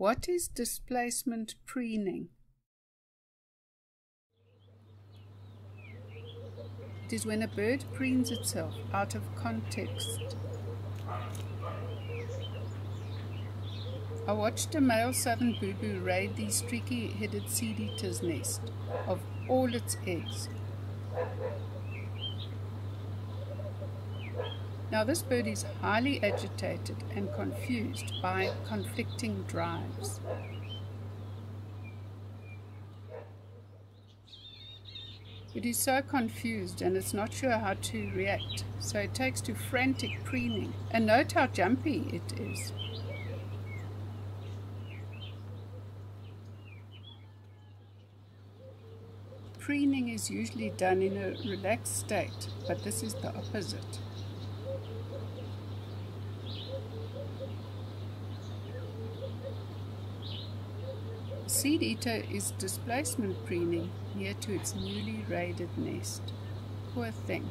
What is displacement preening? It is when a bird preens itself out of context. I watched a male southern boubou raid the streaky-headed seed eater's nest of all its eggs. Now this bird is highly agitated and confused by conflicting drives. It is so confused and it's not sure how to react, so it takes to frantic preening. And note how jumpy it is. Preening is usually done in a relaxed state, but this is the opposite. Seed eater is displacement preening near to its newly raided nest. Poor thing.